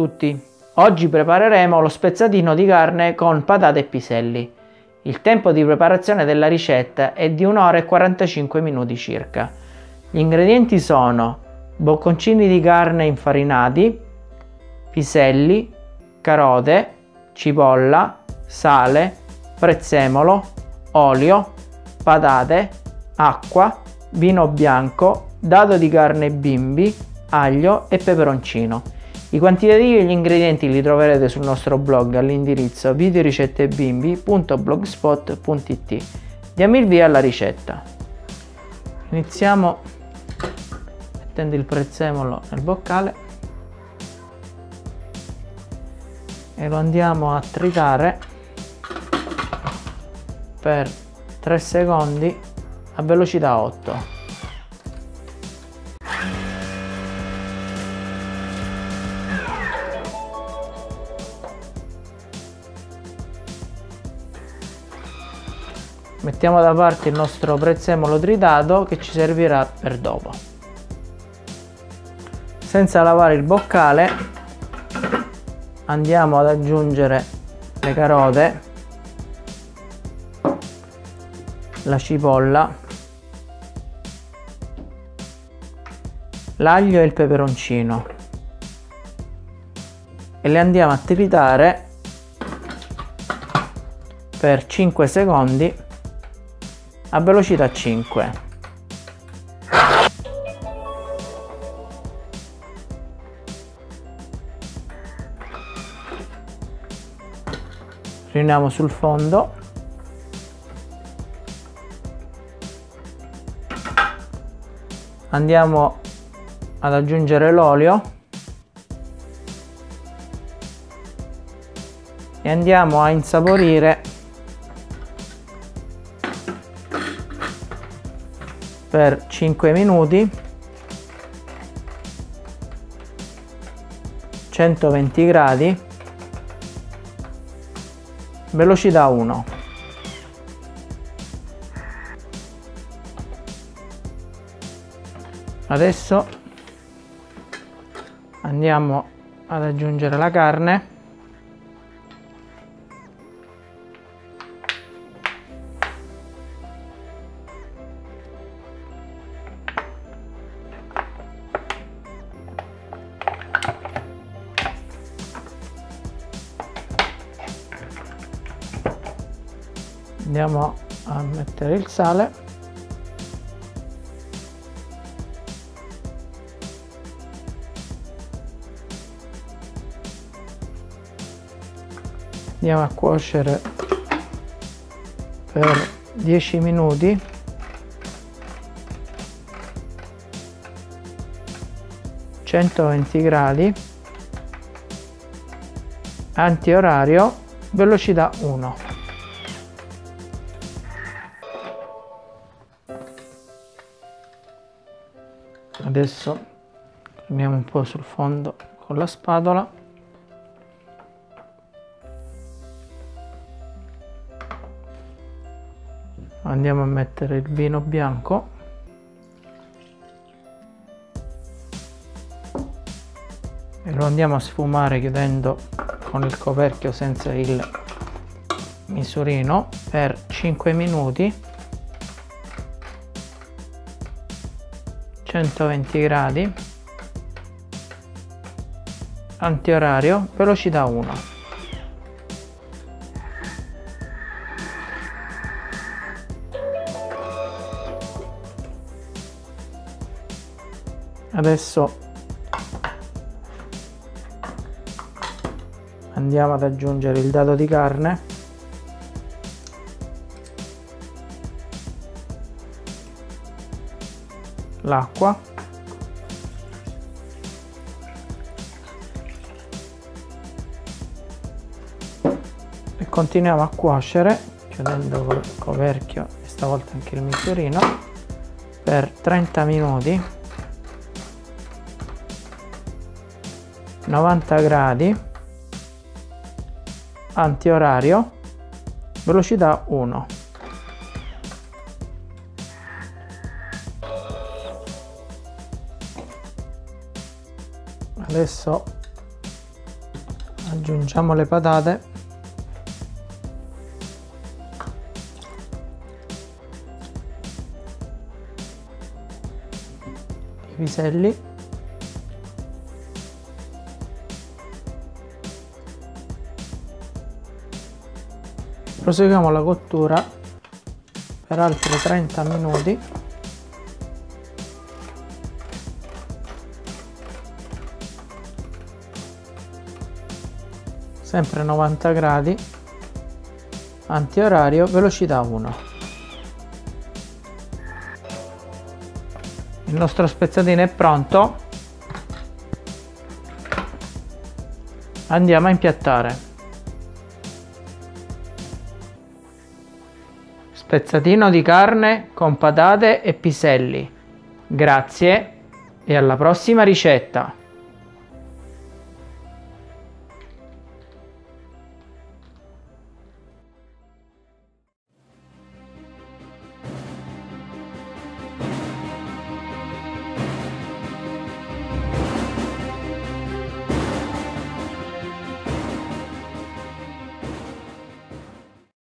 tutti, oggi prepareremo lo spezzatino di carne con patate e piselli. Il tempo di preparazione della ricetta è di 1 ora e 45 minuti circa. Gli ingredienti sono bocconcini di carne infarinati, piselli, carote, cipolla, sale, prezzemolo, olio, patate, acqua, vino bianco, dado di carne bimbi, aglio e peperoncino. I quantitativi e gli ingredienti li troverete sul nostro blog all'indirizzo videoricettebimbi.blogspot.it. Diamo il via alla ricetta. Iniziamo mettendo il prezzemolo nel boccale e lo andiamo a tritare per 3 secondi a velocità 8. Mettiamo da parte il nostro prezzemolo tritato che ci servirà per dopo. Senza lavare il boccale andiamo ad aggiungere le carote la cipolla l'aglio e il peperoncino. E le andiamo a tritare per 5 secondi a velocità 5 riuniamo sul fondo. Andiamo ad aggiungere l'olio. E andiamo a insaporire per 5 minuti. 120 gradi. Velocità 1 adesso andiamo ad aggiungere la carne andiamo a mettere il sale. Andiamo a cuocere per 10 minuti. gradi. Antiorario velocità 1 adesso prendiamo un po' sul fondo con la spatola andiamo a mettere il vino bianco. E lo andiamo a sfumare chiudendo con il coperchio senza il misurino per 5 minuti 120 gradi. Antiorario velocità 1 adesso andiamo ad aggiungere il dado di carne l'acqua. E continuiamo a cuocere chiudendo col coperchio e stavolta anche il misurino per 30 minuti. 90 gradi. Antiorario. Velocità 1 adesso aggiungiamo le patate. I piselli. Proseguiamo la cottura per altri 30 minuti sempre 90 gradi. Antiorario velocità 1 il nostro spezzatino è pronto. Andiamo a impiattare. Spezzatino di carne con patate e piselli. Grazie e alla prossima ricetta